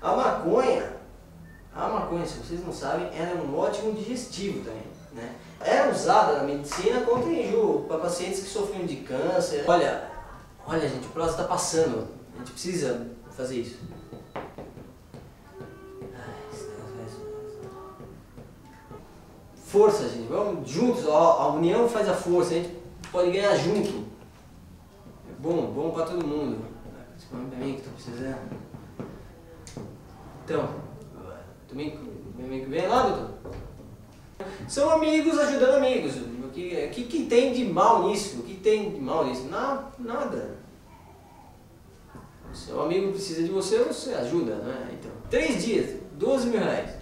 A maconha, a maconha, se vocês não sabem, ela é um ótimo digestivo também. Né? Era usada na medicina contra enjoo, para pacientes que sofriam de câncer. Olha, olha gente, o próximo está passando. A gente precisa fazer isso. Força, gente. Vamos juntos. A união faz a força. A gente pode ganhar junto. É bom, bom para todo mundo. Principalmente para mim que estou precisando. Então, domingo, domingo vem lá, doutor? São amigos ajudando amigos. O que, que, que tem de mal nisso? O que tem de mal nisso? Não, nada. Seu amigo precisa de você, você ajuda, não é? Então, três dias, 12 mil reais.